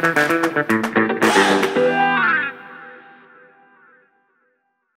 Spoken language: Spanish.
Gracias.